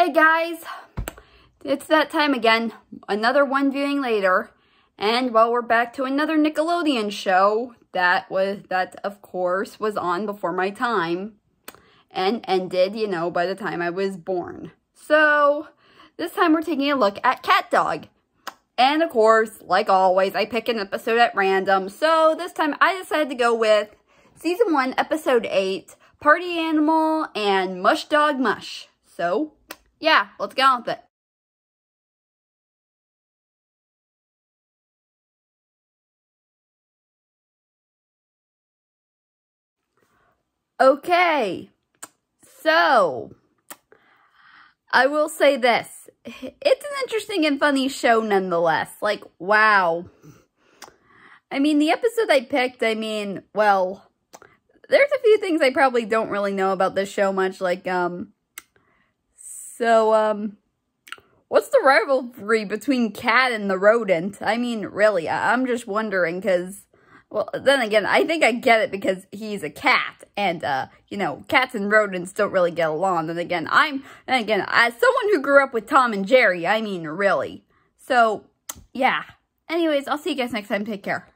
Hey guys, it's that time again. Another one viewing later. And well, we're back to another Nickelodeon show that was, that of course was on before my time and ended, you know, by the time I was born. So this time we're taking a look at CatDog. And of course, like always, I pick an episode at random. So this time I decided to go with season one, episode eight, Party Animal and Mush Dog Mush. So yeah, let's get on with it. Okay, so I will say this. It's an interesting and funny show nonetheless. Like, wow. I mean, the episode I picked, I mean, well, there's a few things I probably don't really know about this show much. Like, um, so, um, what's the rivalry between cat and the rodent? I mean, really, I am just wondering because, well, then again, I think I get it because he's a cat and, uh, you know, cats and rodents don't really get along. And again, I'm, and again, as someone who grew up with Tom and Jerry, I mean, really. So, yeah. Anyways, I'll see you guys next time. Take care.